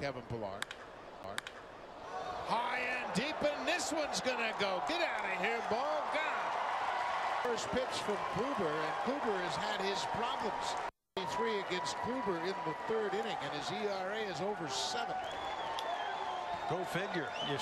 Kevin Pillar. High and deep, and this one's gonna go. Get out of here, ball gone. First pitch from Kluber, and Kluber has had his problems. Three against Kluber in the third inning, and his ERA is over seven. Go figure. You